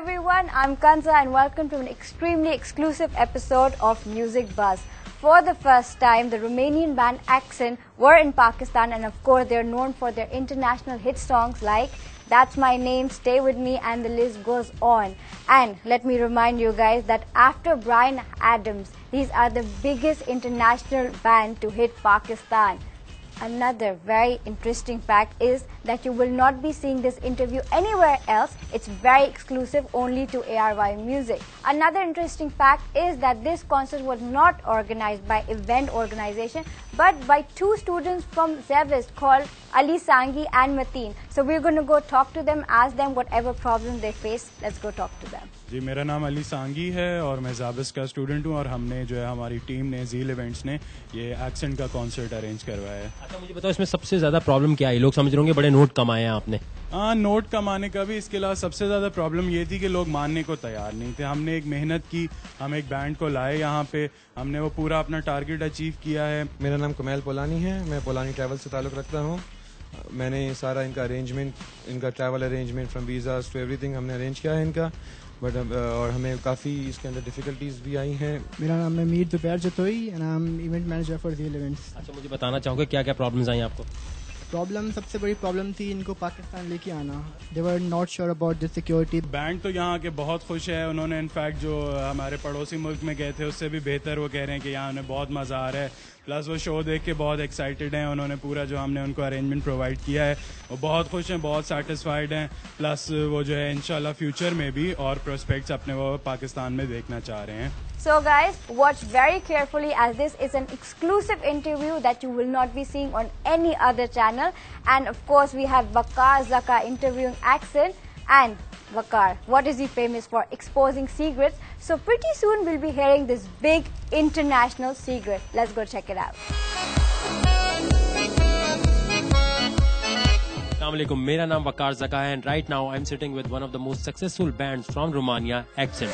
everyone, I'm Kanza and welcome to an extremely exclusive episode of Music Buzz. For the first time, the Romanian band Akcent were in Pakistan and of course they're known for their international hit songs like That's My Name, Stay With Me and the list goes on. And let me remind you guys that after Bryan Adams, these are the biggest international band to hit Pakistan. Another very interesting fact is that you will not be seeing this interview anywhere else. It's very exclusive only to ARY Music. Another interesting fact is that this concert was not organized by event organization but by two students from Zevist called Ali Sangi and Mateen. So we're going to go talk to them, ask them whatever problem they face. Let's go talk to them. जी मेरा नाम अली सांगी है और मैं जाबिस का student हूँ और हमने जो है हमारी टीम ने जील इवेंट्स ने ये एक्सेंट का कॉन्सर्ट अरेंज करवाया है अच्छा मुझे बताओ इसमें सबसे ज़्यादा प्रॉब्लम क्या है लोग समझ रहे होंगे बड़े नोट कमाए हैं आपने हाँ नोट कमाने का भी इसके अलावा सबसे ज़्यादा प्रॉब्लम ये थी कि लोग मानने को तैयार नहीं थे हमने एक मेहनत की हम एक बैंड को लाए यहाँ पे हमने वो पूरा अपना टारगेट अचीव किया है मेरा नाम कमैल पोलानी है। मैं पोलानी ट्रैवल से ताल्लुक़ रखता हूँ। मैंने सारा इनका अरेंजमेंट इनका travel arrangement from visa to everything हमने अरेंज किया है इनका। बट और हमें काफ़ी इसके अंदर डिफ़िकल्टीज भी आई हैं। मेरा नाम है मीर दोपहर Jatoi and I am event manager for reel events अच्छा मुझे बताना चाहोगे क्या क्या प्रॉब्लम्स आई आपको? प्रॉब्लम सबसे बड़ी प्रॉब्लम थी इनको पाकिस्तान लेके आना। They were not sure about the security band तो यहाँ के बहुत खुश है। उन्होंने इनफैक्ट जो हमारे पड़ोसी मुल्क में गए थे उससे भी बेहतर वो कह रहे हैं कि यहाँ उन्हें बहुत मज़ा आ रहा है। प्लस वो शो देख के बहुत एक्साइटेड हैं उन्होंने पूरा जो हमने उनको अरेंजमेंट प्रोवाइड किया है वो बहुत खुश हैं बहुत सेटिस्फाइड हैं प्लस वो जो है इनशाला फ्यूचर में भी और प्रोस्पेक्ट्स अपने वो पाकिस्तान में देखना चाह रहे हैं So guys, watch very carefully as this is an exclusive interview that you will not be seeing on any other channel. And of course, we have Bakar Zaka interviewing Accent and Waqar. What is he famous for? Exposing secrets. So pretty soon we'll be hearing this big international secret. Let's go check it out. Assalamualaikum. My name is Waqar Zaka, and right now I'm sitting with one of the most successful bands from Romania, Akcent.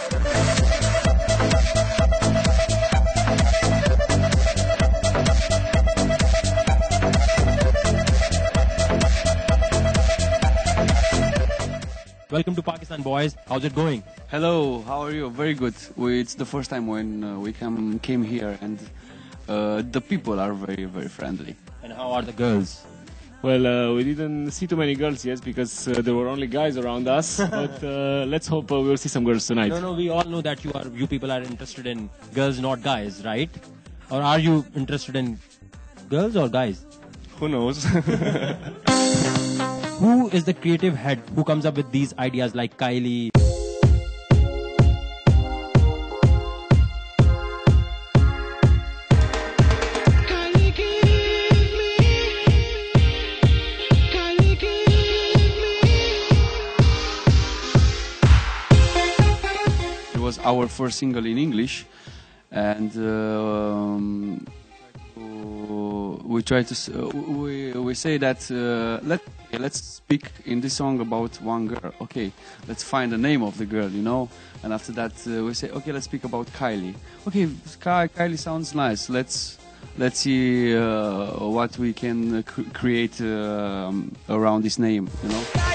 Welcome to Pakistan, boys. How's it going? Hello, how are you? Very good. We, it's the first time when uh, we come, came here, and uh, the people are very, very friendly. And how are the girls? Well, uh, we didn't see too many girls yet because uh, there were only guys around us. but uh, let's hope uh, we'll see some girls tonight. No, no, we all know that you are, you people are interested in girls, not guys, right? Or are you interested in girls or guys? Who knows? Who is the creative head who comes up with these ideas like Kylie? It was our first single in English, and um, we try to uh, we we say that uh, let let's speak in this song about one girl. Okay, let's find the name of the girl, you know. And after that, uh, we say okay, let's speak about Kylie. Okay, Ky- Kylie sounds nice. Let's let's see uh, what we can cr- create um, around this name, you know.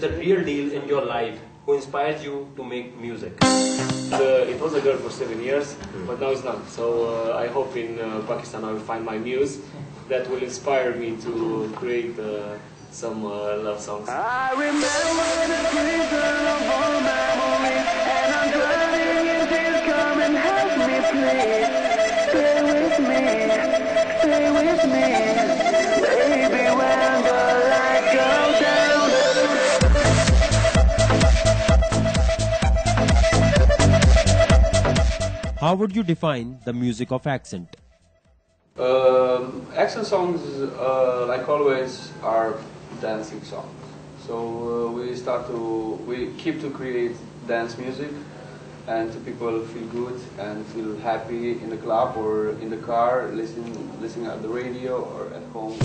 The real deal in your life who inspires you to make music? Uh, it was a girl for seven years, but now it's not. So uh, I hope in uh, Pakistan I will find my muse that will inspire me to create uh, some uh, love songs. I remember the prison of all memories, and I'm drowning in tears. Come and help me, please. How would you define the music of Akcent? Um, action songs, uh, like always, are dancing songs. So uh, we start to, we keep to create dance music, and to people feel good and feel happy in the club or in the car, listening, listening at the radio or at home.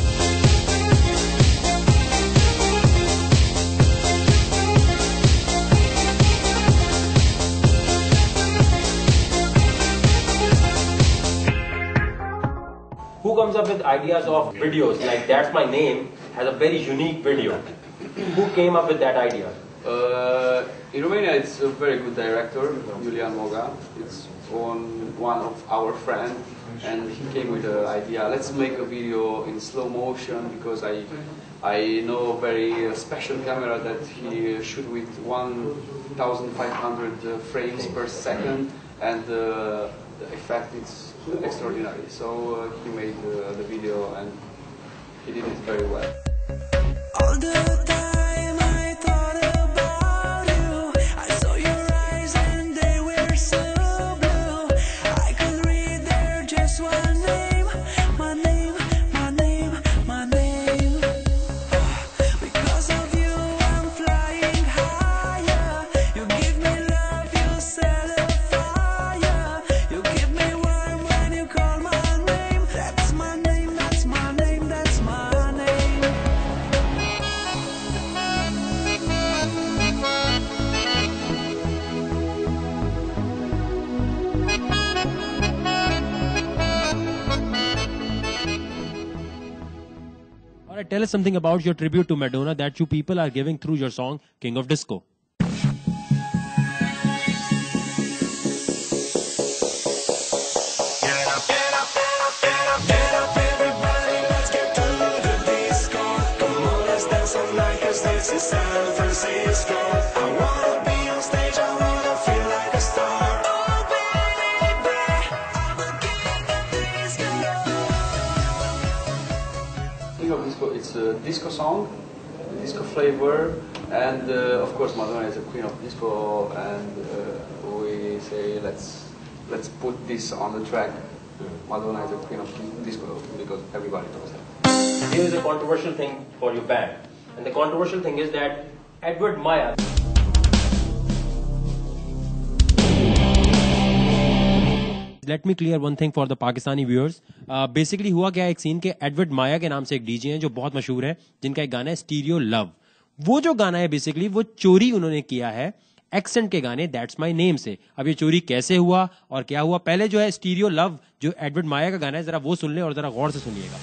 Comes up with ideas of videos like That's My Name has a very unique video. Who came up with that idea? Uh, in Romania, it's a very good director, Iulian Moga. It's on one of our friends, and he came with the idea. Let's make a video in slow motion because I, I know a very uh, special camera that he shoot with 1,500 uh, frames per second, and uh, the effect is extraordinary. So uh, he made uh, the video, and he did it very well. All the time I thought tell us something about your tribute to Madonna that you people are giving through your song King of Disco. Disco, disco song, disco flavor, and uh, of course Madonna is a queen of disco, and uh, we say let's let's put this on the track. Madonna is a queen of disco because everybody knows that. Here is a controversial thing for your band. And the controversial thing is that Edward Maya. Let me clear one thing for the Pakistani viewers basically हुआ क्या एक scene के Edward माया के नाम से एक DJ हैं जो बहुत मशहूर है, जिनका एक गाना है स्टीरियो लव वो जो गाना है बेसिकली वो चोरी उन्होंने किया है एक्सेंट के गाने दैट्स माई नेम से। अब ये चोरी कैसे हुआ और क्या हुआ? पहले जो है स्टीरियो लव जो एडवर्ड माया का गाना है, जरा वो सुन लें और जरा गौर से सुनिएगा।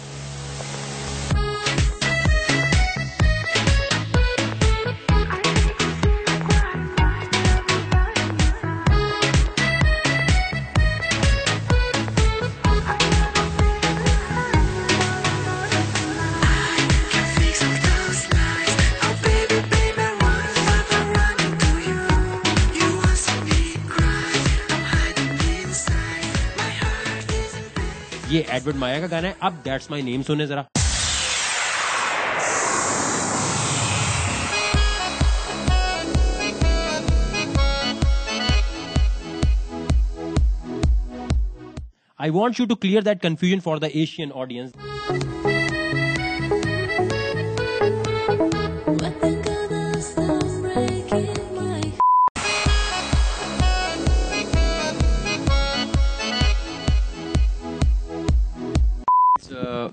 ये एडवर्ड माया का गाना है अब दैट्स माई नेम सुने जरा I want you to clear that confusion for the Asian audience.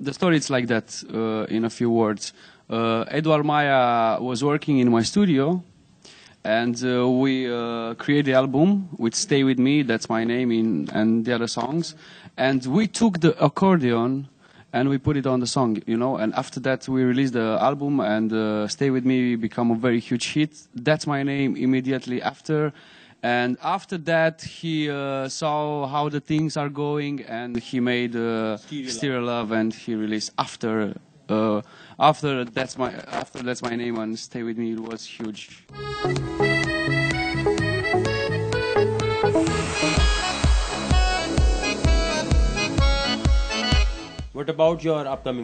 The story is like that uh, in a few words. Uh, Edward Maya was working in my studio, and uh, we uh, created the album with "Stay with Me." That's my name in and the other songs, and we took the accordion and we put it on the song, you know. And after that, we released the album, and uh, "Stay with Me" became a very huge hit. That's my name immediately after. And after that, he uh, saw how the things are going, and he made uh, Stereo Love, and he released after. Uh, after that's my after that's my name and stay with me it was huge. What about your upcoming